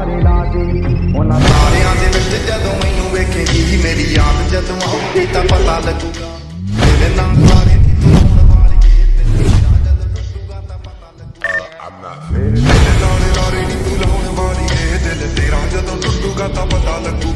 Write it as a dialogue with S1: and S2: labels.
S1: ਸਾਰੇ ਲਾ ਦੇ ਉਹਨਾਂ ਸਾਰਿਆਂ ਦੇ ਵਿੱਚ ਜਦੋਂ ਮੈਨੂੰ ਵੇਖੇਗੀ ਮੇਰੀ ਯਾਦ ਜਦੋਂ ਆਉਂਦੀ ਤਾਂ ਪਤਾ ਲੱਗੂਗਾ ਮੇਰੇ ਨਾਲ ਸਾਰੇ ਦੀ ਤੂੰ ਹੁਣ ਵਾਲ ਕੇ ਤੇਰੀ ਯਾਦ ਜਦੋਂ ਟੁੱਟੂਗਾ ਤਾਂ ਪਤਾ ਲੱਗੂਗਾ
S2: ਆਮ ਨਾ ਮੇਰੇ
S1: ਨਾਲ ਲਾਰੇ ਨੀ ਤੂੰ ਲਾਉਣ ਵਾਲੀ ਏ ਦਿਲ ਤੇਰਾ ਜਦੋਂ ਟੁੱਟੂਗਾ ਤਾਂ ਪਤਾ ਲੱਗੂਗਾ